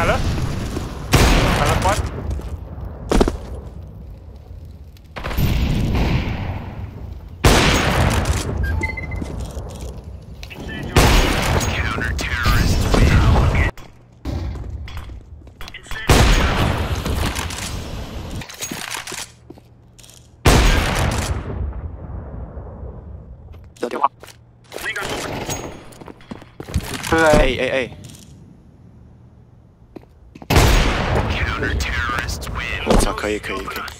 color? Color one? Hey, hey, hey. 可以可以可以。